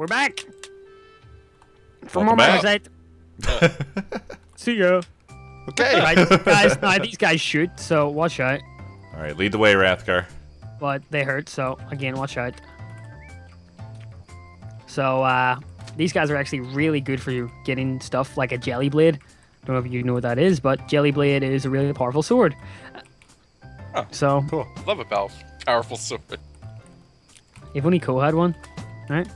We're back. For Welcome more back. 8. See ya. okay. Right, guys, no, these guys shoot, so watch out. All right, lead the way, Rathgar. But they hurt, so again, watch out. So uh, these guys are actually really good for you getting stuff like a Jelly Blade. Don't know if you know what that is, but Jelly Blade is a really powerful sword. Oh. So Cool. Love a pow- powerful sword. if only Coe had one, right?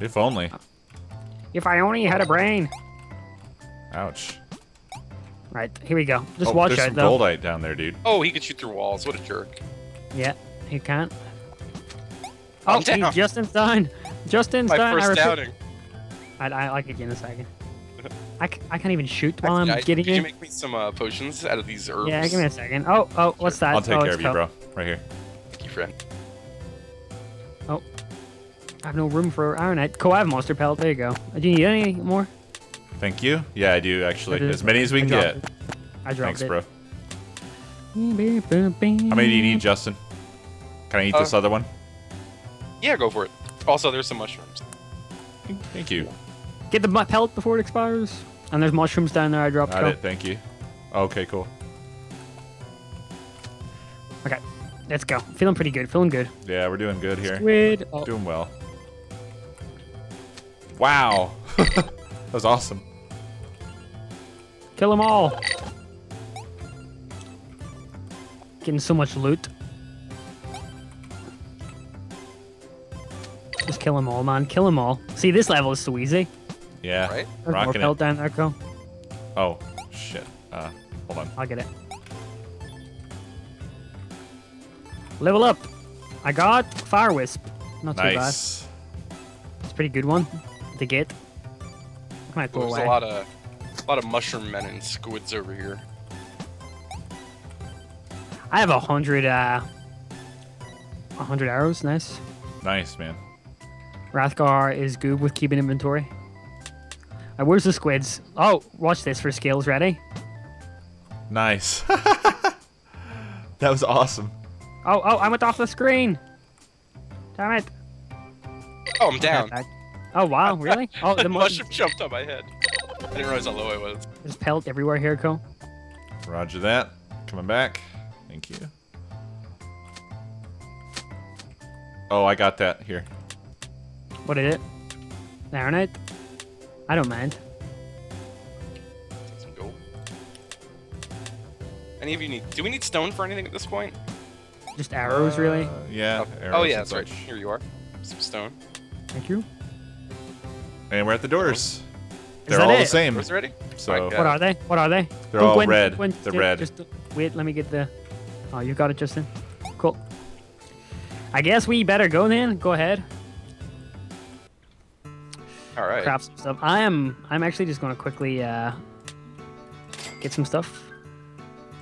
If only. If I only had a brain. Ouch. Right, here we go. Just oh, watch there's out some though. goldite down there, dude. Oh, he can shoot through walls. What a jerk. Yeah, he can't. I'm Oh, he- down. Justin's down. Justin's My down. I first repeat- doubting. I, I like it in a second. I, c- I can't even shoot while I'm Actually, I- getting Could you you. make me some uh, potions out of these herbs? Yeah, give me a second. Oh, oh, what's that? I'll take oh, care of you, Coe. bro. Right here. Thank you, friend. I have no room for ironite. Coe, I have monster pellet. There you go. Do you need any more? Thank you. Yeah, I do actually. It is- As many as we can dropped get. it. I dropped Thanks, it. bro. How How many do you need, Justin? Can I eat Uh, this other one? Yeah, go for it. Also, there's some mushrooms. Thank you. Get the mu- pelt before it expires. And there's mushrooms down there. I dropped. Got it. Thank you. Okay, cool. Okay, let's go. Feeling pretty good. Feeling good. Yeah, we're doing good here. Squid. Oh, Doing well. Wow. that was awesome. kill them all. Getting so much loot. Just kill them all, man. Kill them all. See, this level is so easy. Yeah. Right? There's more Rocking pelt it. down there, Coe. Oh, shit. Uh, hold on. I'll get it. Level up. I got Fire Wisp. Not too bad. Nice. It's a pretty good one to get. Might go There's away. a lot of, a lot of mushroom men and squids over here. I have a hundred, uh, a hundred arrows. Nice. Nice, man. Rathgar is good with keeping inventory. Uh, where's the squids? Oh, watch this for skills. Ready? Nice. that was awesome. Oh, oh, I went off the screen. Damn it. Oh, I'm down. Back. Oh wow, really? Oh, the The mushroom. mushroom jumped on my head. I didn't realize how low I was. There's pelt everywhere here, Coe. Roger that. Coming back. Thank you. Oh, I got that here. What is it? Ironite? I don't mind. Take some gold. Any of you need? Do we need stone for anything at this point? Just arrows, really. Uh, yeah. oh, arrows oh yeah, that's right. Here you are. Some stone. Thank you. And we're at the doors. They're that all the it? same. Was ready? So My What are they? What are they? they're Don't all go red. go in- They're red. Just wait. Let me get the. Oh, you got it, Justin. Cool. I guess we better go then. Go ahead. All right. Craft some stuff. I am. I'm actually just going to quickly uh, get some stuff.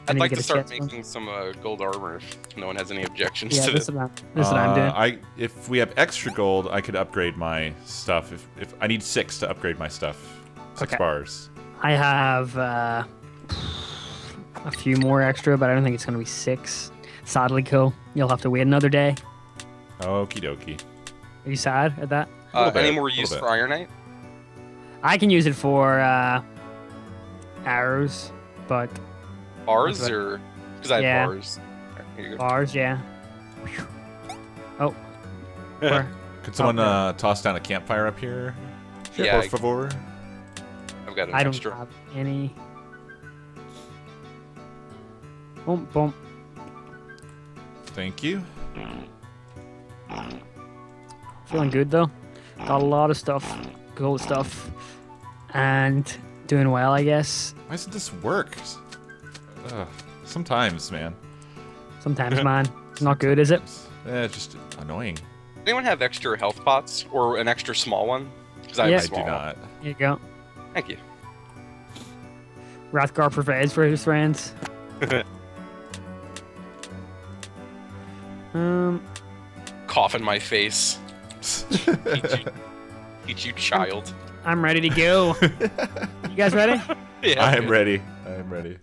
I I'd like to start chest one. making some uh, gold armor if no one has any objections Yeah, to this this. is what, this is what I'm Uh, doing. I if we have extra gold, I could upgrade my stuff. If if I need six to upgrade my stuff, six Okay. bars. I have uh, a few more extra, but I don't think it's going to be six. Sadly, cool. You'll have to wait another day. Okie dokie. Are you sad at that? Uh, Little any more use for ironite? I can use it for uh, arrows, but Bars or because I have Yeah. bars. Here, here you go. bars, yeah. Oh. Could someone Okay. uh, toss down a campfire up here? Yeah, Por I- favor. I've got an I don't have any. Boom, boom. Thank you. Feeling good though. Got a lot of stuff, gold stuff, and doing well, I guess. Why doesn't this work? Ugh, sometimes, man. Sometimes, man, it's not good, is it? Eh, it's just annoying. Anyone have extra health pots or an extra small one? Because I Yeah. a I small do not. Here you go. Thank you. Rathgar provides for his friends. Um, Cough in my face. Eat you, eat you child. I'm ready to go. you guys ready? Yeah, I am ready. I am ready.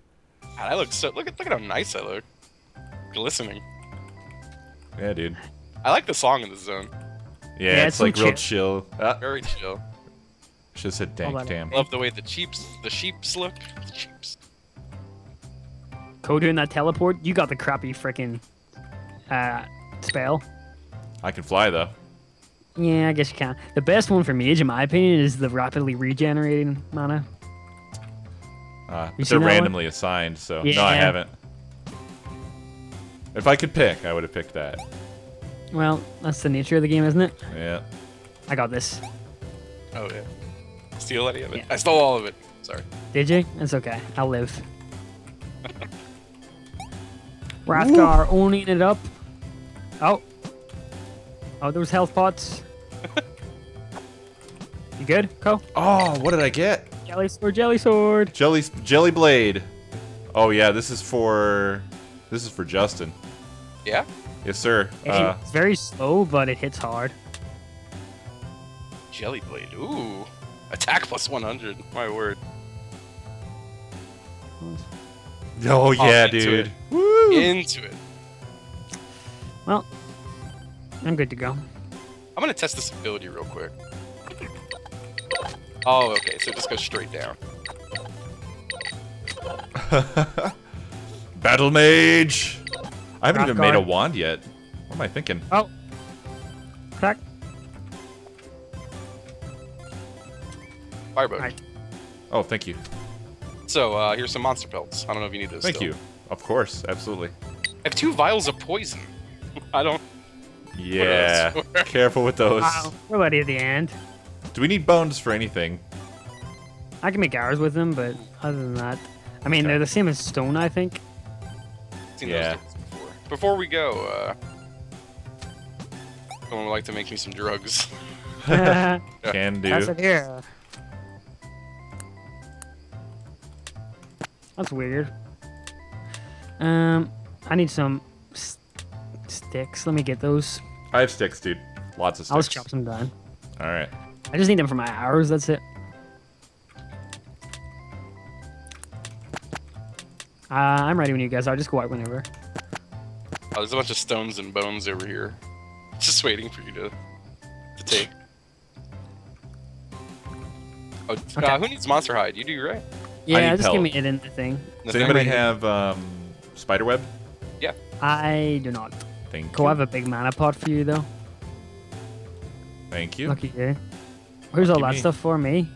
God, I look so. Look at look at how nice I look. Glistening. Yeah, dude. I like the song in the zone. Yeah, Yeah, it's, it's like real chill. chill. Ah, Very chill. should have said dank, on. damn. Love the way the cheaps, the sheeps look. The cheeps. Coe doing that teleport. You got the crappy freaking uh, spell. I can fly though. Yeah, I guess you can. The best one for mage, in my opinion, is the rapidly regenerating mana. Uh, but they're that one? randomly assigned, so no, I haven't. If I could pick, I would have picked that. Well, that's the nature of the game, isn't it? Yeah. I got this. Oh yeah. Steal any of it? Yeah. I stole all of it. Sorry. Did you? It's okay. I'll live. Rathgar owning it up. Oh. Oh, there was health pots. you good, Coe? Oh, what did I get? Jelly sword, jelly sword. Jelly Jelly Blade. Oh yeah, this is for this is for Justin. Yeah. Yes, sir. Uh, it's very slow, but it hits hard. Jelly blade. Ooh. Attack plus 100. My word. oh yeah, into dude. it. Woo! Into it. Well, I'm good to go. I'm gonna test this ability real quick. Oh, okay. So it just goes straight down. Battle Mage. I haven't even made a wand yet. What am I thinking? Oh. Crack. Fireboat. Alright. Oh, thank you. So uh, here's some monster pelts. I don't know if you need those. Thank still. you. Of course, absolutely. I have two vials of poison. I don't. Yeah. Careful with those. Wow. We're ready at the end. Do we need bones for anything? I can make arrows with them, but other than that, I mean, Okay. they're the same as stone, I think. Seen Yeah. those before. Before we go, uh, someone would like to make me some drugs. Pass Can do. it here. That's weird. Um, I need some s- sticks. Let me get those. I have sticks, dude. Lots of sticks. I'll just chop some down. All right. I just need them for my hours, That's it. Uh, I'm ready when you guys are. Just go out whenever. Oh, there's a bunch of stones and bones over here, just waiting for you to to take. Oh, Okay. uh, who needs monster hide? You do, right? Yeah, need just give me it in the thing. Does The anybody thing? have um, spiderweb? Yeah. I do not. Thank Go you. have a big mana pot for you though. Thank you. Lucky you. Where's all that me. stuff for me?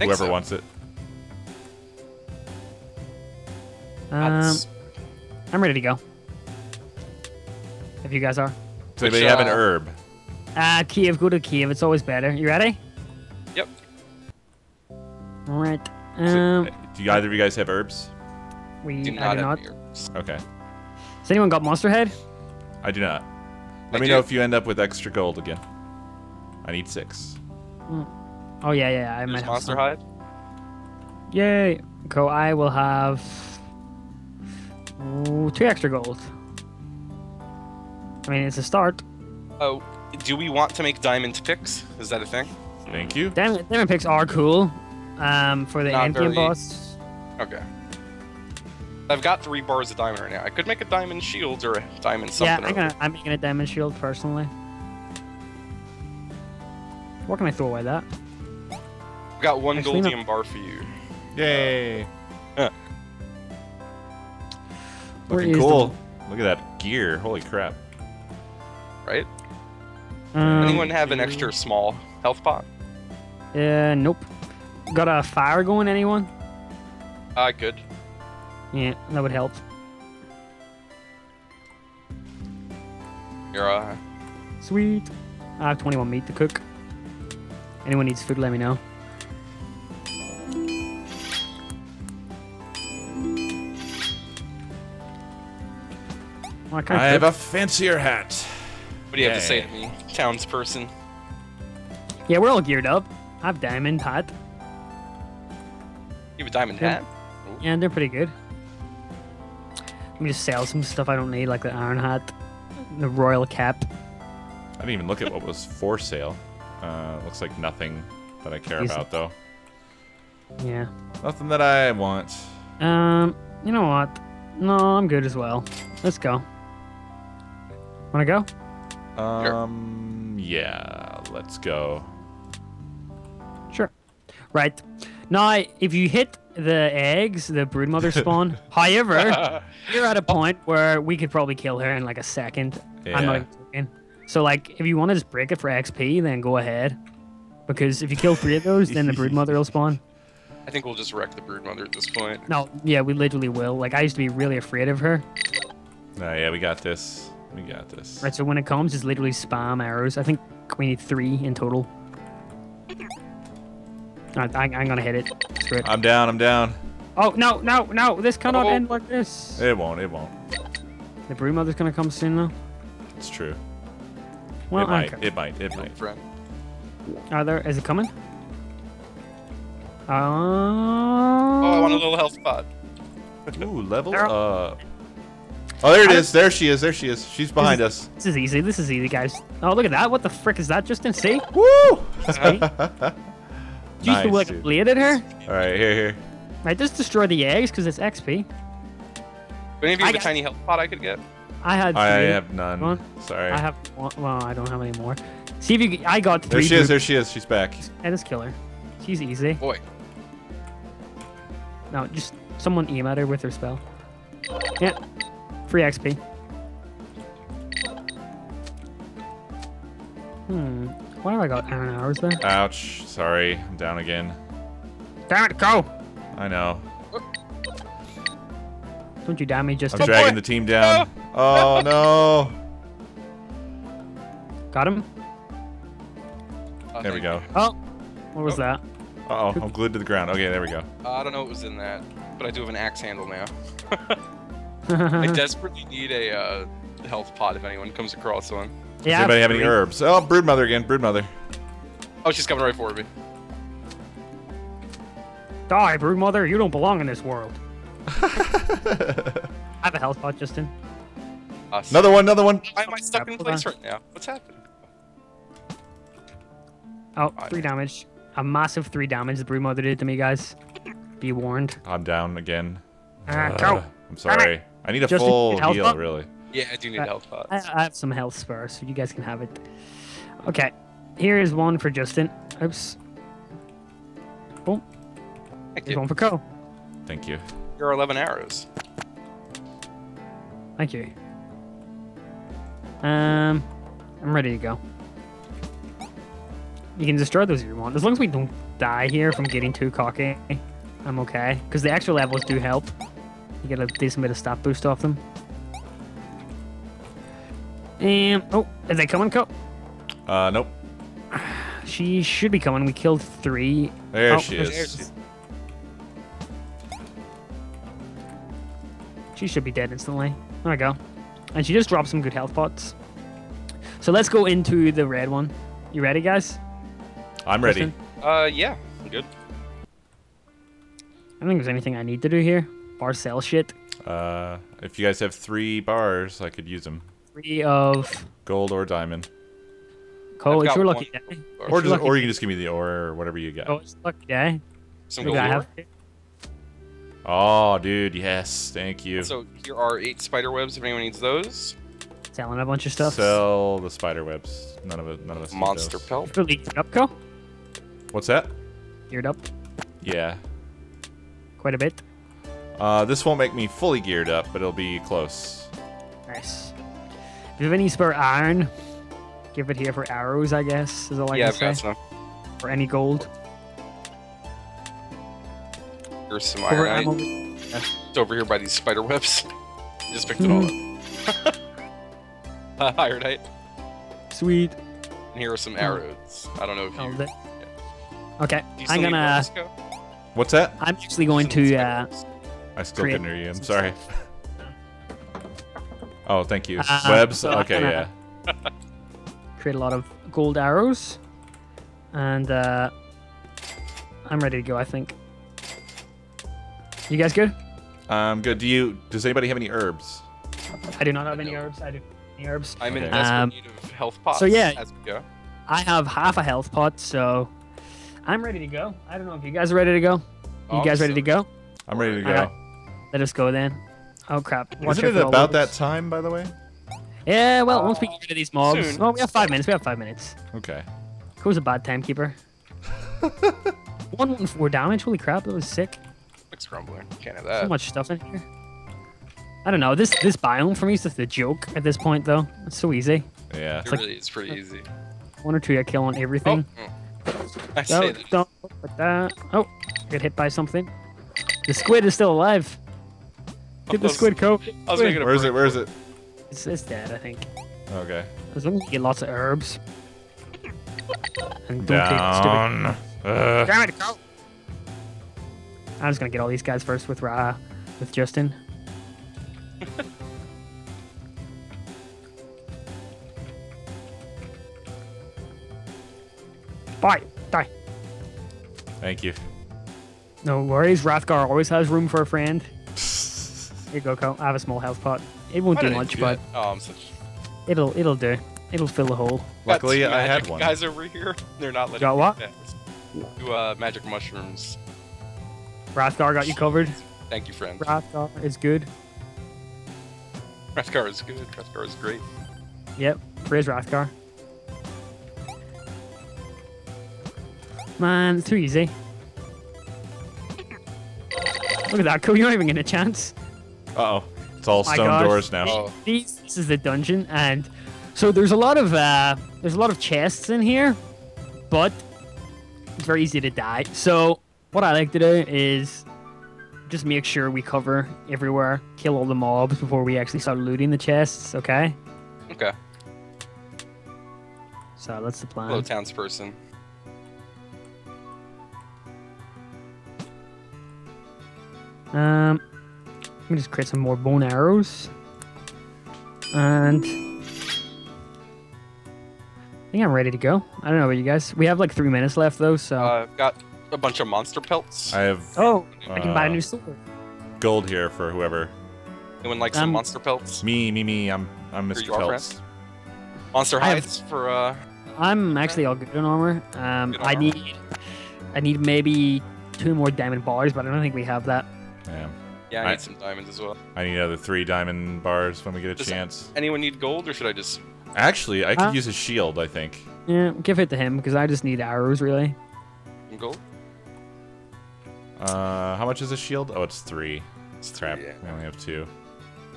Whoever so. wants it. Um, That's- I'm ready to go. If you guys are. Does Which, anybody have an uh, herb? Uh, Kiev, go to Kiev. It's always better. You ready? Yep. All right. Does it- Um, do either of you guys have herbs? we. do I not do have not. herbs. Okay. Has anyone got Monster Head? I do not. Let I me do. know if you end up with extra gold again. I need six. Oh yeah, yeah. I might There's have monster some. hide. Yay! Cool. I will have ooh, two extra gold. I mean, it's a start. Oh, do we want to make diamond picks? Is that a thing? Thank you. Diamond, diamond picks are cool. Um, for the Not end game very- boss. Okay. I've got three bars of diamond right now. I could make a diamond shield or a diamond something. Yeah. I'm or gonna. I'm making a diamond shield personally. Where can I throw away that? I've got one Actually, no. goldium bar for you. Yay. Where Looking is the- cool. Look at that gear. Holy crap. Right? Um, Anyone have an extra small health pot? Uh, nope. Got a fire going? Anyone? Uh, good. Yeah, that would help. You're uh, Sweet. I have 21 meat to cook. Anyone needs food, let me know. Well, I, can't I have a fancier hat. what do you have to say to me, townsperson? Yeah, we're all geared up. I have diamond hat. You have a diamond Yeah. hat? Yeah, they're pretty good. Let me just sell some stuff I don't need, like the iron hat, the royal cap. I didn't even look at what was for sale. Uh, looks like nothing that I care Decent. about, though. Yeah. Nothing that I want. Um, you know what? No, I'm good as well. Let's go. Wanna go? Um, yeah. Let's go. Sure. Right. Now, if you hit the eggs, the broodmother spawn. However, you're at a point where we could probably kill her in like a second. I'm not Yeah. even joking. So, like, if you want to just break it for XP, then go ahead. Because if you kill three of those, then the broodmother will spawn. I think we'll just wreck the broodmother at this point. No, yeah, we literally will. Like, I used to be really afraid of her. No, yeah, we got this. We got this. Right, so when it comes, just literally spam arrows. I think we need three in total. Alright, I, I'm gonna hit it. Screw it. I'm down. I'm down. Oh, no, no, no! This cannot Oh. end like this! It won't. It won't. The broodmother's gonna come soon, though. It's true. Well, it might. okay. It might. It might. Friend. Are there? Is it coming? Uh, Oh, I want a little health pot. Ooh, level There- up. Oh, there it is. There she is. There she is. She's behind us. This is easy. This is easy, guys. Oh, look at that. What the frick is that, Justin? See? Woo! Sweet. Did you Nice, like dude. bladed her? All right, here, here. Right, just destroy the eggs because it's XP. But any of you I have a got- tiny health pot I could get? I had I have none. One. Sorry. I have one. Well, I don't have any more. See if you. I got three. there three. she is. There she is. She's back. I just kill her. She's easy. Boy. No, just someone aim at her with her spell. Yeah. Free XP. Hmm. Why have I got iron arrows there? Ouch. Sorry. I'm down again. Damn it, go! I know. Don't you damn me, just- I'm Justin. dragging the team down. Oh no. Got him? Uh, There we thank go. Oh! What was that? Uh oh. I'm glued to the ground. Okay, there we go. Uh, I don't know what was in that, but I do have an axe handle now. I desperately need a uh, health pot if anyone comes across one. Yeah, Does yeah, anybody have any herbs? Oh, broodmother again. Broodmother. Oh, she's coming right for me. Die, broodmother! You don't belong in this world. I have a health pot, Justin. Uh, Another one. Another one. Why am I stuck in place on. right now? What's happening? Oh, I- damage. A massive three damage the broodmother did to me, guys. Be warned. I'm down again. Uh, go! I'm sorry. I need a Justin, full health heal, up? really. Yeah, I do need Uh, health pots. I, I have some health spurs, so you guys can have it. Okay, here is one for Justin. Oops. Boom. Thank Here's you. one for Coe. Thank you. Here are 11 arrows. Thank you. Um, I'm ready to go. You can destroy those if you want. As long as we don't die here from getting too cocky, I'm okay. Because the extra levels do help. You get a decent bit of stat boost off them. And, oh, is they coming, Coe? Uh, nope. She should be coming. We killed three. There Oh, she there's- is. She should be dead instantly. There we go. And she just dropped some good health pots. So let's go into the red one. You ready, guys? I'm ready. Justin? Uh, yeah, I'm good. I don't think there's anything I need to do here. Bar sell shit. Uh, if you guys have three bars, I could use them. Three of Gold or diamond. Cole. I've It's your lucky day. Or- It's Or your just, lucky or you day. can just give me the ore or whatever you got. Oh, it's your lucky day. Some gold do I ore. have? Oh, dude, yes. Thank you. So here are eight spider webs if anyone needs those. Selling a bunch of stuff. Sell the spider webs. None of it. None of us. need Monster those. pelt. Really geared up, Coe. What's that? Geared up Yeah. quite a bit. Uh, this won't make me fully geared up, but it'll be close. Nice. Do you have any spare iron? Give it here for arrows, I guess. Is all I yeah, can I've got say. some. For any gold. Here's some Over, iron. I'm over- It's over here by these spider webs. Just picked it all up. uh, ironite. Sweet. And here are some arrows. I don't know if you. Held. Okay, you I'm gonna. webs, What's that? I'm actually going to. Uh. I still create couldn't hear you. I'm sorry. Oh, thank you. Uh, Webs? so Okay, gonna- yeah. create a lot of gold arrows, and uh, I'm ready to go. I think. You guys good? I'm um, good. Do you? Does anybody have any herbs? I do not have any herbs. I do any herbs. I'm in Okay. desperate Um, need of health pots. so yeah. As we go. I have half a health pot, so I'm ready to go. I don't know if you guys are ready to go. You guys ready to go? I'm ready to go. Alright. Let us go then. Oh crap! Watch Isn't it about that time, by the way? Yeah. Well, once we get rid of these mobs. Soon. Well, we have five minutes. We have five minutes. Okay. Who's a bad timekeeper. one one four damage. Holy crap, that was sick. Looks crumbling. Can't have that. So much stuff in here. I don't know. This this biome for me is just a joke at this point, though. It's so easy. Yeah. It like- really is pretty easy. One or two I kill on Oh, everything. oh. I say Don't, that. don't look that. Oh, get hit by something. The squid is still alive. Get the squid, Coe. I was making a Where is it? Where is it? It's, it's dead, I think. Okay. As long as you get lots of herbs. And don't take stupid. Down. Uh, Damn it, go! I'm just gonna get all these guys first with Ra, with Justin. Bye, die. thank you. No worries, Rathgar always has room for a friend. Here you go, Coe. I have a small health pot. It won't Why do much, but oh, I'm such. it'll it'll do. It'll fill the hole. Luckily, I had one. Guys over here, they're not letting. Got me what? advance. Two uh, magic mushrooms. Rathgar got you covered. Thank you, friend. Rathgar is good. Rathgar is good. Rathgar is great. Yep, praise Rathgar. Man, it's too easy. Look at that, cool. You're not even getting a chance. Uh oh. It's all stone gosh. doors now. Oh, These, this is the dungeon, and so there's a lot of uh, there's a lot of chests in here, but it's very easy to die. So what I like to do is just make sure we cover everywhere, kill all the mobs before we actually start looting the chests. Okay, okay. so that's the plan. Hello, townsperson. Um, let me just create some more bone arrows. And I think I'm ready to go. I don't know about you guys. We have like three minutes left though, so. Uh, I've got a bunch of monster pelts. I have oh, I can buy a uh, new sword. gold here for whoever. Anyone like some um, monster pelts? Me, me, me. I'm I'm Mr. your Pelts. Monster I have- hides for uh. I'm actually all good in armor. Um, Good I armor. need, I need maybe two more diamond bars, but I don't think we have that. Yeah. Yeah, I I- need some diamonds as well. I need another three diamond bars when we get a Does- chance. Anyone need gold, or should I just Actually, I could Uh, use a shield. I think. Yeah, give it to him because I just need arrows really. some gold? Uh, how much is a shield? Oh, it's three. It's three, Crap. yeah. We only have two.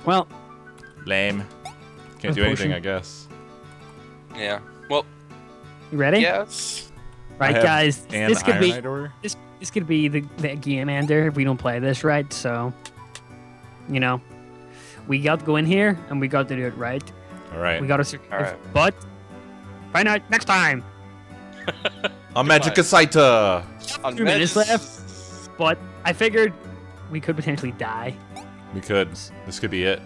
Well, Lame. Can't A do anything. I guess. Yeah. Well, you ready? yes. Right, guys. This could be ironite this this could be the, the game ender if we don't play this right. So, you know, we got to go in here and we got to do it right. All right. We got to survive. Alright. But find out next time. On Magicite. On Two minutes left. But I figured we could potentially die. We could. This could be it.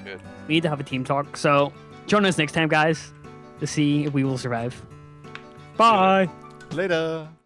We need to have a team talk. So join us next time, guys, to see if we will survive. Bye. Later.